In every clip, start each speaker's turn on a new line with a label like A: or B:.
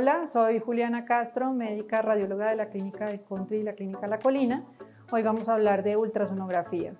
A: Hola, soy Juliana Castro, médica radióloga de la Clínica de Country y la Clínica La Colina. Hoy vamos a hablar de ultrasonografía.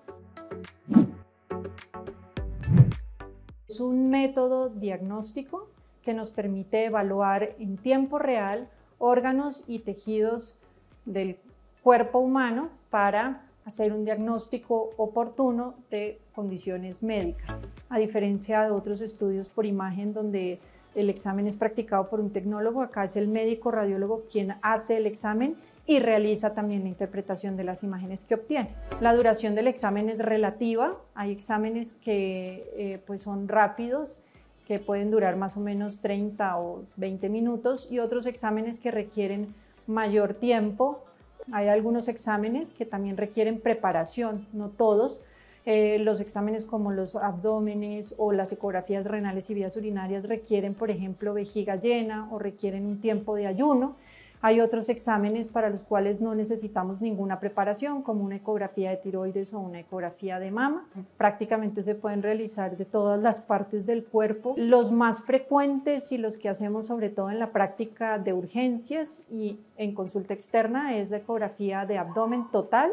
A: Es un método diagnóstico que nos permite evaluar en tiempo real órganos y tejidos del cuerpo humano para hacer un diagnóstico oportuno de condiciones médicas, a diferencia de otros estudios por imagen donde el examen es practicado por un tecnólogo, acá es el médico radiólogo quien hace el examen y realiza también la interpretación de las imágenes que obtiene. La duración del examen es relativa, hay exámenes que eh, pues son rápidos, que pueden durar más o menos 30 o 20 minutos y otros exámenes que requieren mayor tiempo. Hay algunos exámenes que también requieren preparación, no todos, eh, los exámenes como los abdómenes o las ecografías renales y vías urinarias requieren, por ejemplo, vejiga llena o requieren un tiempo de ayuno. Hay otros exámenes para los cuales no necesitamos ninguna preparación, como una ecografía de tiroides o una ecografía de mama. Prácticamente se pueden realizar de todas las partes del cuerpo. Los más frecuentes y los que hacemos sobre todo en la práctica de urgencias y en consulta externa es la ecografía de abdomen total,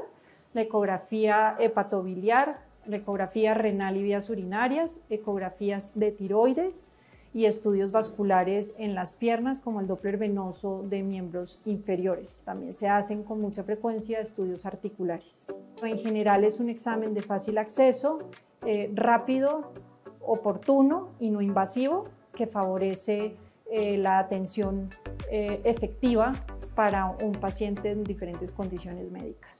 A: ecografía hepatobiliar, la ecografía renal y vías urinarias, ecografías de tiroides y estudios vasculares en las piernas como el Doppler venoso de miembros inferiores. También se hacen con mucha frecuencia estudios articulares. En general es un examen de fácil acceso, eh, rápido, oportuno y no invasivo que favorece eh, la atención eh, efectiva para un paciente en diferentes condiciones médicas.